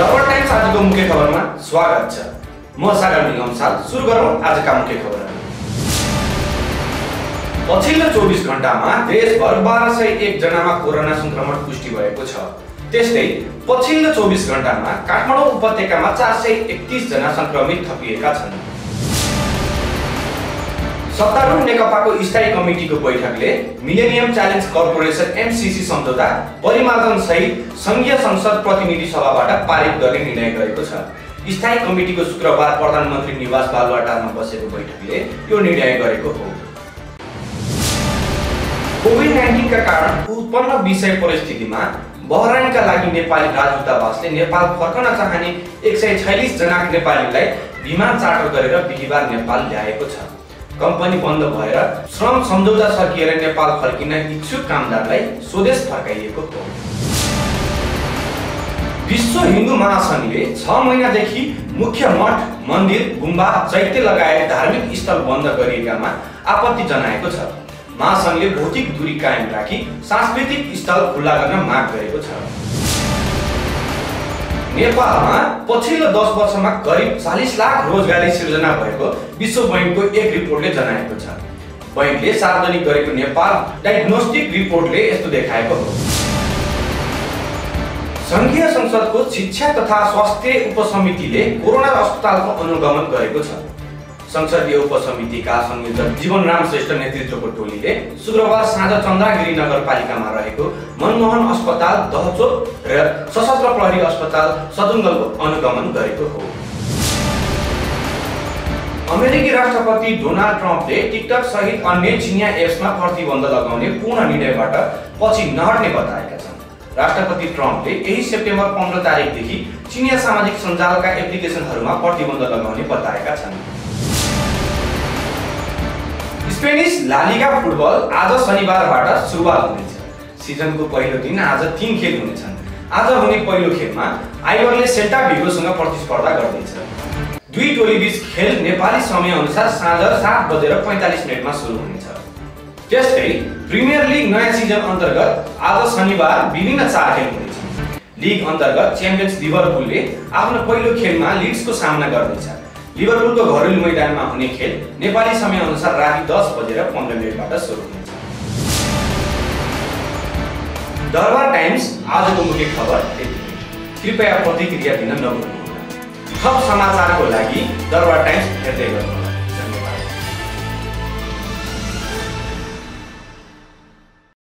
मुख्य खबरमा स्वागत छ। म सागर निगम साथ सुरु गरौँ आजका मुख्य खबरहरू। पछिल्लो चौबिस घन्टामा देशभर बाह्र सय एकजनामा कोरोना सङ्क्रमण पुष्टि भएको छ। त्यस्तै पछिल्लो चौबिस घन्टामा काठमाडौँ उपत्यकामा चार सय एकतिसजना सङ्क्रमित थपिएका छन्। सत्तारूढ नेकपाको स्थायी कमिटीको बैठकले मिलेनियम च्यालेन्ज कर्पोरेसन एमसिसी सम्झौता परिमार्जन सहित सङ्घीय संसद प्रतिनिधि सभाबाट पारित गर्ने निर्णय गरेको छ। स्थायी कमिटीको शुक्रबार प्रधानमन्त्री निवास बालुवाटारमा बसेको बैठकले यो निर्णय गरेको हो। कोभिड नाइन्टिनका कारण उत्पन्न विषय परिस्थितिमा बहराइनका लागि नेपाली राजदूतावासले नेपाल फर्कन चाहने एक सय छयालिसजना नेपालीलाई विमान चार्टर गरेर बिहिबार नेपाल ल्याएको छ। कम्पनी बन्द भएर श्रम सम्झौता सकिएर नेपाल फर्किन इच्छुक कामदारलाई स्वदेश फर्काइएको हो। विश्व हिन्दू महासङ्घले छ महिनादेखि मुख्य मठ मन्दिर गुम्बा चैत्य लगायत धार्मिक स्थल बन्द गरिएकामा आपत्ति जनाएको छ। महासङ्घले भौतिक दूरी कायम राखी सांस्कृतिक स्थल खुल्ला गर्न माग गरेको छ। नेपालमा पछिल्लो दस वर्षमा करिब चालिस लाख रोजगारी सिर्जना भएको विश्व बैङ्कको एक रिपोर्टले जनाएको छ। बैङ्कले सार्वजनिक गरेको नेपाल डायग्नोस्टिक रिपोर्टले यस्तो देखाएको हो। सङ्घीय संसदको शिक्षा तथा स्वास्थ्य उपसमितिले कोरोना अस्पतालको अनुगमन गरेको छ। संसदीय उपसमितिका संयोजक जीवनराम श्रेष्ठ नेतृत्वको टोलीले शुक्रबार साँझ चन्द्रागिरी नगरपालिकामा रहेको मनमोहन अस्पताल दहचोक र सशस्त्र प्रहरी अस्पताल सदुङ्गलको अनुगमन गरेको हो। अमेरिकी राष्ट्रपति डोनाल्ड ट्रम्पले टिकटक सहित अन्य चिनिया एप्समा प्रतिबन्ध लगाउने पूर्ण निर्णयबाट पछि नहट्ने बताएका छन्। राष्ट्रपति ट्रम्पले यही सेप्टेम्बर पन्ध्र तारिकदेखि चिनिया सामाजिक सञ्जालका एप्लिकेसनहरूमा प्रतिबन्ध लगाउने बताएका छन्। स्पेनिस लालिगा फुटबल आज शनिबारबाट सुरुवात हुनेछ। सिजनको पहिलो दिन आज तिन खेल हुनेछन्। आज हुने पहिलो खेलमा आइवरले सेल्टा भिगोसँग प्रतिस्पर्धा गर्दैछ। दुई टोली बिच खेल नेपाली समयअनुसार साँझ सात बजेर पैँतालिस मिनटमा सुरु हुनेछ। त्यस्तै प्रिमियर लिग नयाँ सिजन अन्तर्गत आज शनिबार विभिन्न चार खेल हुनेछ लिग अन्तर्गत च्याम्पियन्स लिभरपुलले आफ्नो पहिलो खेलमा लिड्सको सामना गर्दैछ। लिभरपुलको घरेलु मैदानमा हुने खेल नेपाली समयअनुसार राति दस बजेर पन्ध्र मिनटबाट सुरु हुनेछ। दरबार टाइम्स आजको मुख्य खबर कृपया प्रतिक्रिया दिन नभुल्नुहोला। थप समाचारको लागि दरबार टाइम्स हेर्दै गर्नुहोला।